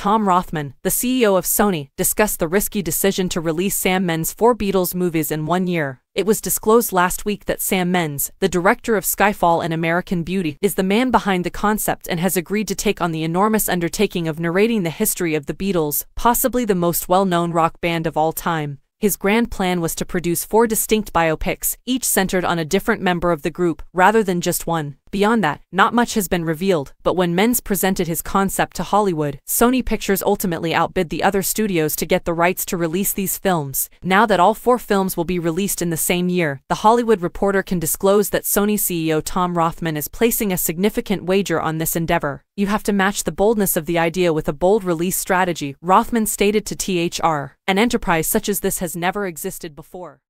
Tom Rothman, the CEO of Sony, discussed the risky decision to release Sam Mendes' four Beatles movies in one year. It was disclosed last week that Sam Mendes, the director of Skyfall and American Beauty, is the man behind the concept and has agreed to take on the enormous undertaking of narrating the history of the Beatles, possibly the most well-known rock band of all time. His grand plan was to produce four distinct biopics, each centered on a different member of the group, rather than just one. Beyond that, not much has been revealed, but when Mendes presented his concept to Hollywood, Sony Pictures ultimately outbid the other studios to get the rights to release these films. Now that all four films will be released in the same year, The Hollywood Reporter can disclose that Sony CEO Tom Rothman is placing a significant wager on this endeavor. You have to match the boldness of the idea with a bold release strategy, Rothman stated to THR. An enterprise such as this has never existed before.